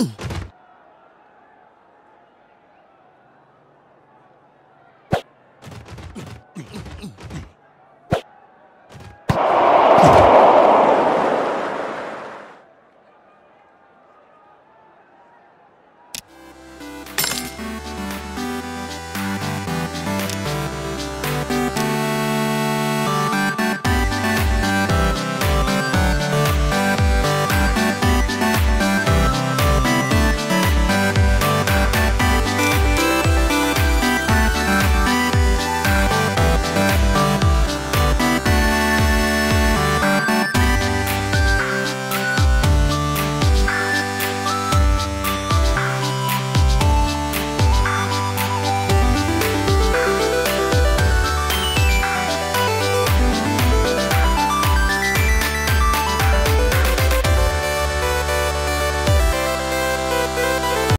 Mm-mm.